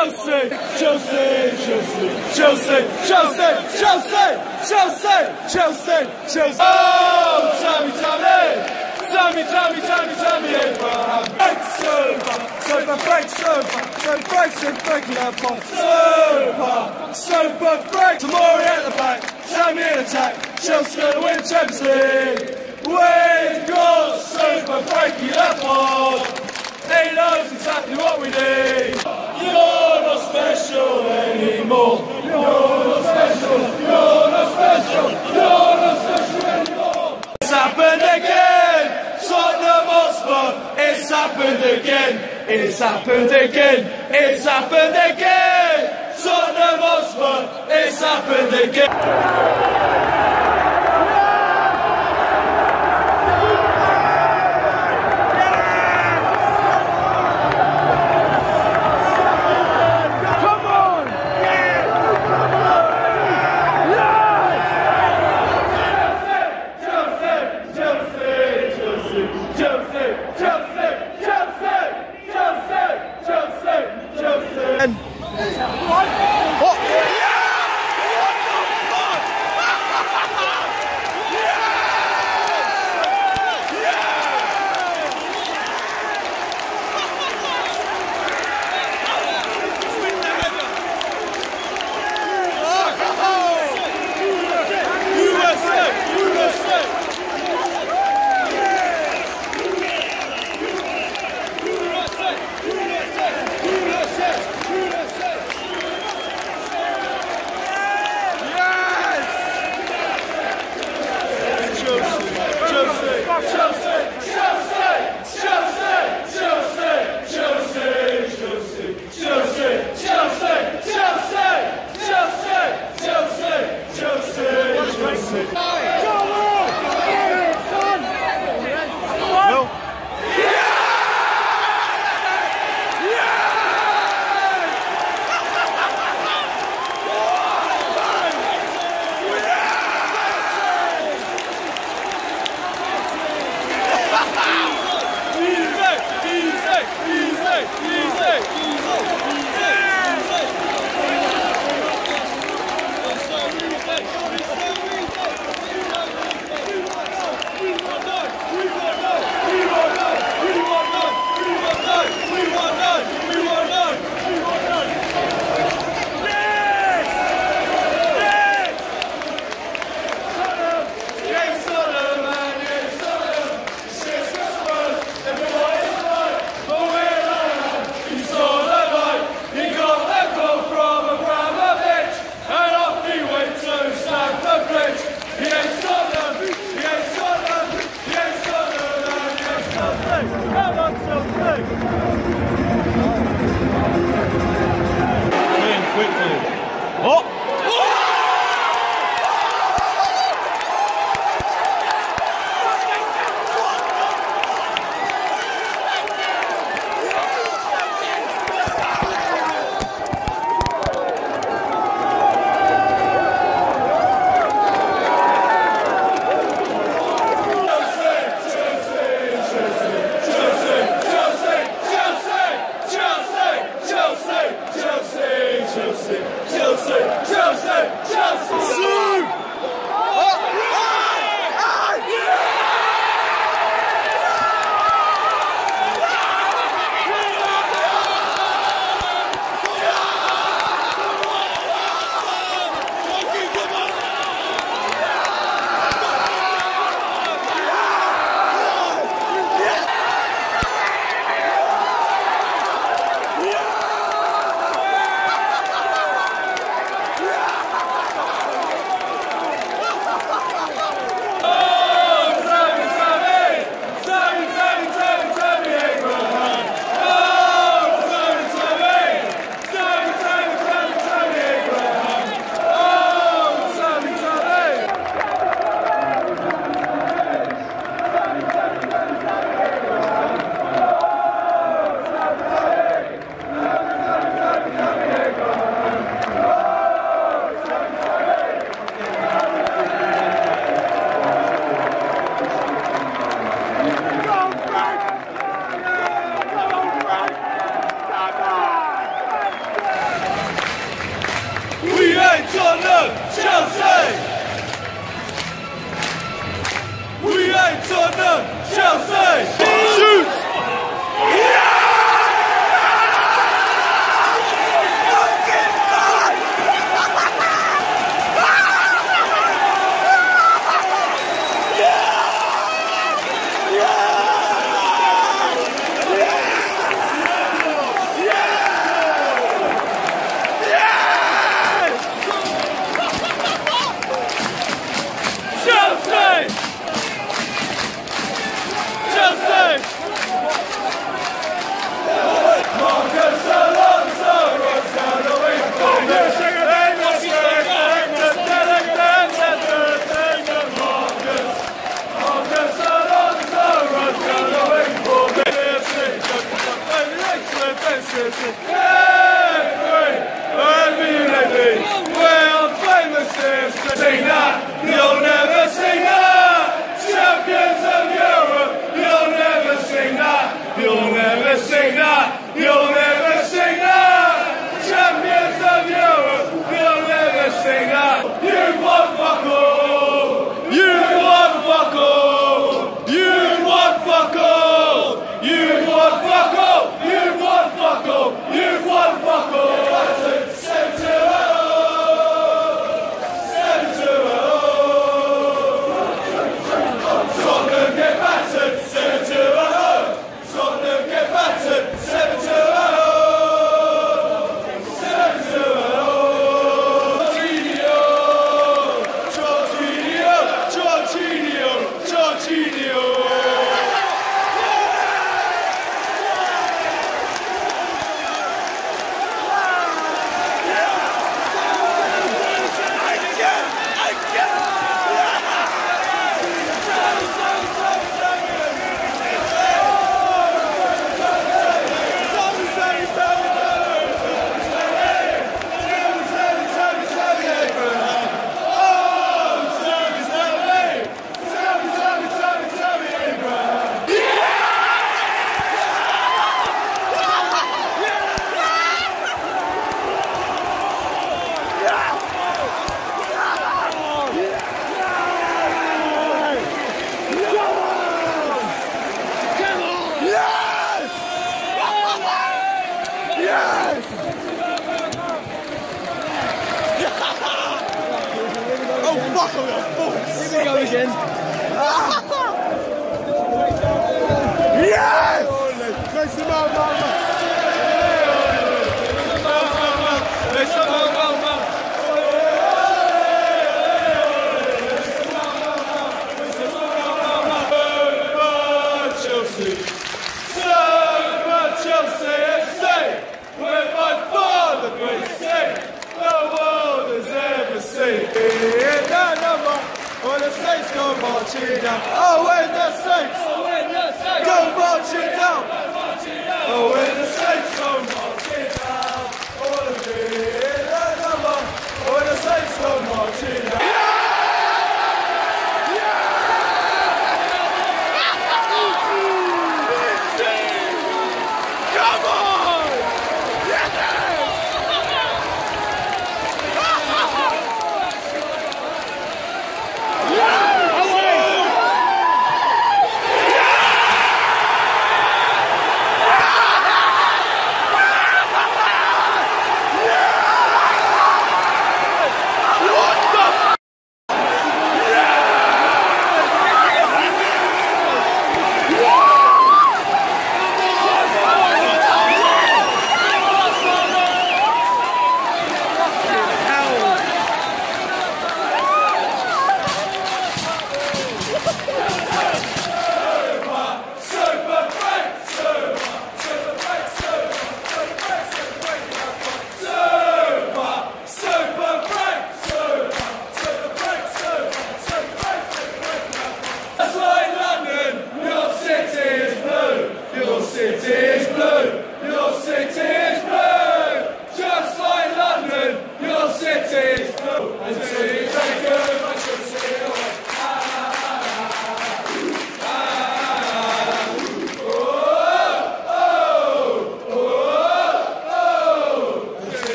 Chelsea! Chelsea! Chelsea! Chelsea! Chelsea! Chelsea! Chelsea! Chelsea! Chelsea! Oh, Tammy, Tammy! Tammy, Tammy, Tammy, Tammy Abraham! Frank Sober! Sober, Frank Sober! So Frank's in Frank Lampard! Sober! Sober, Frank! Tomori at the back! Tammy in attack! Chelsea gonna win Champions League! We've got Sober Frankie Lampard! He knows exactly what we need. You're not special It's happened again. Tottenham Hotspur. It's happened again. It's happened again. It's happened again. Tottenham Hotspur. It's happened again.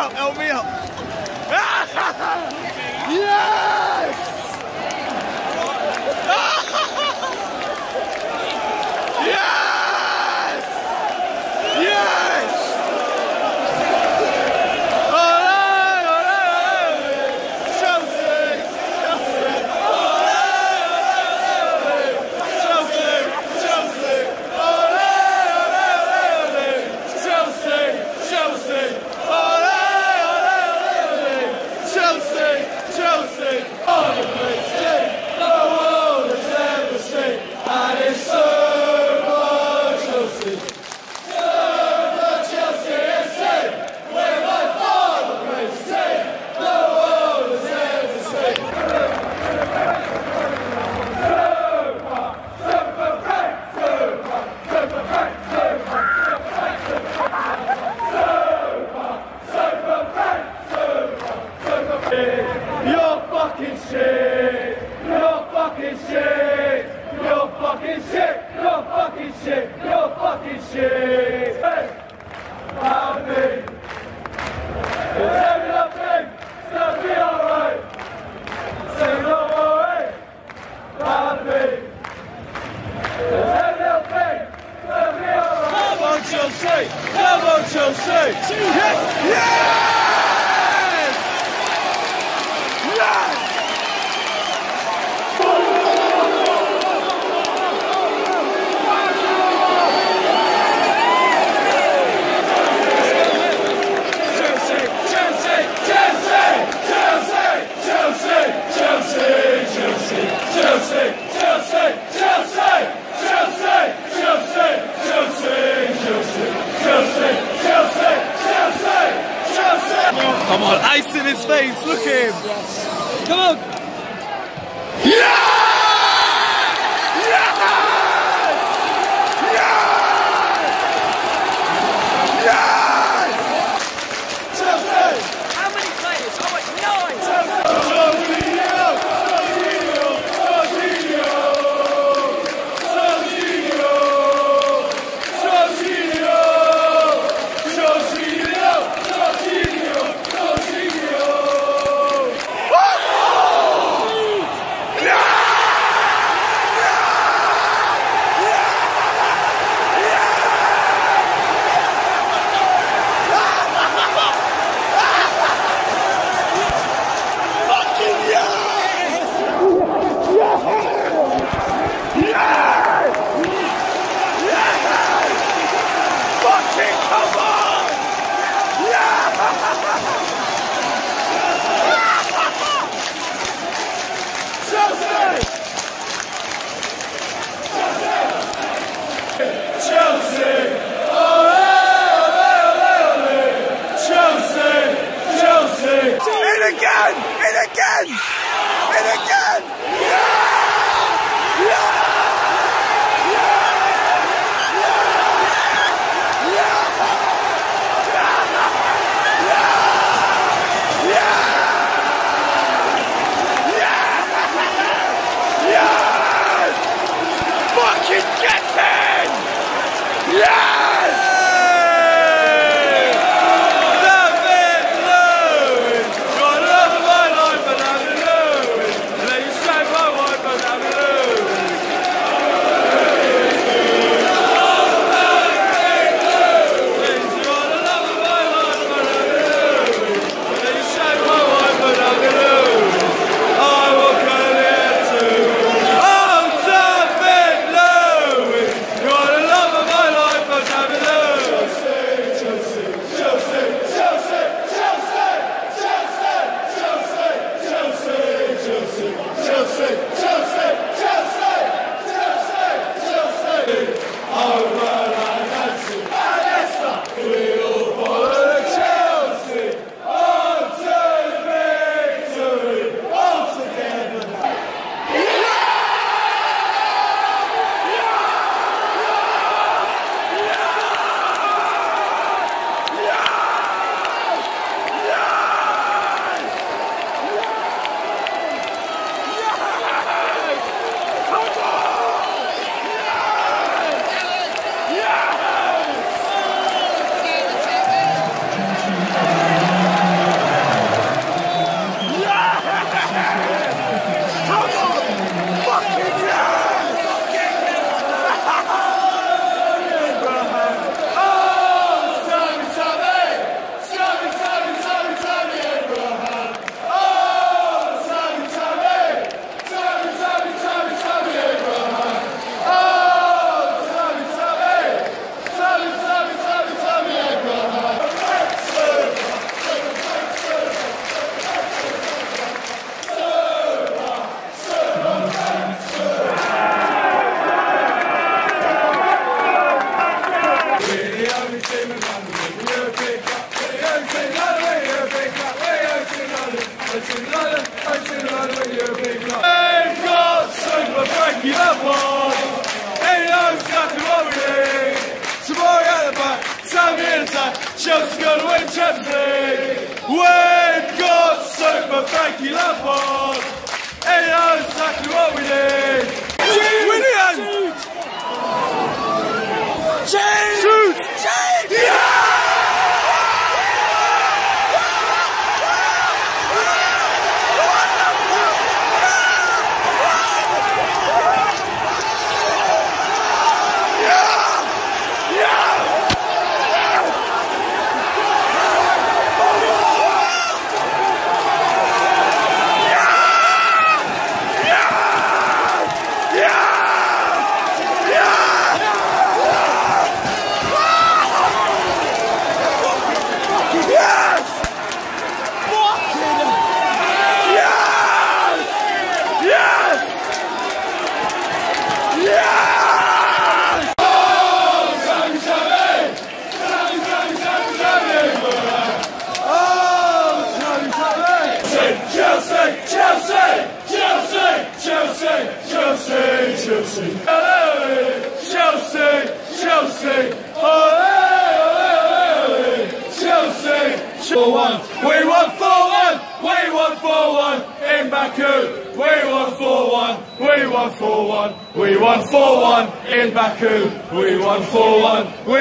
up, help me up. yeah! Come on, ice in his face. Look at him. Come on. Yeah! We won 4-1. We